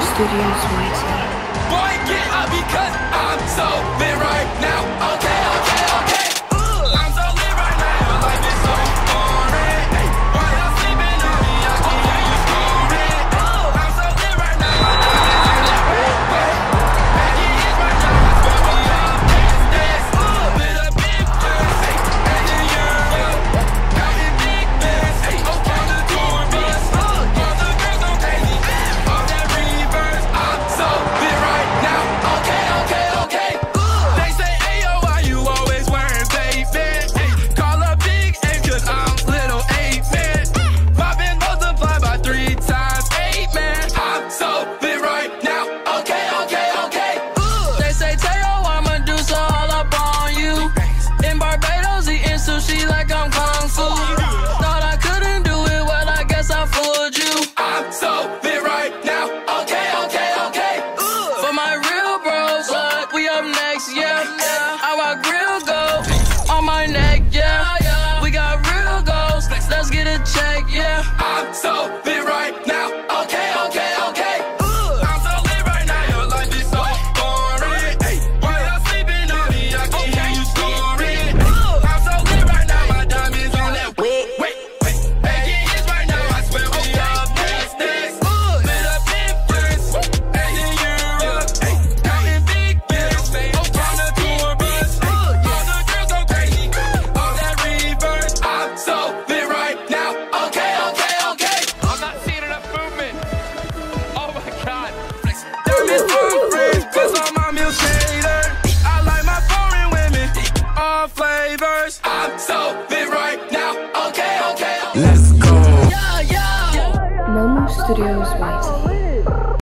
Studios, team. Boy, get up because I'm so now. racks, yeah. I rock real gold on my neck, yeah. We got real goals, let's get a check, yeah. studios waiting.